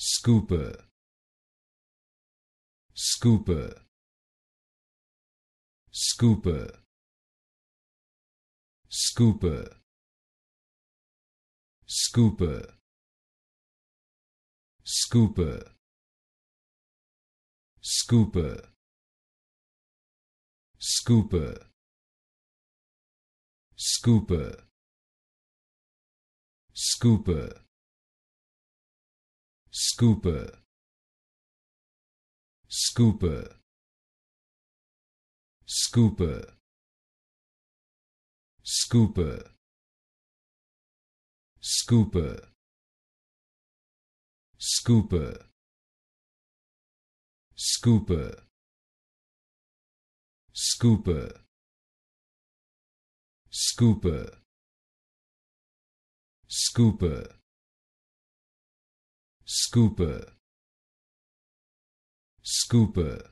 scooper scooper scooper scooper scooper scooper scooper scooper scooper scooper scooper scooper scooper scooper scooper scooper scooper scooper scooper scooper scooper. Scooper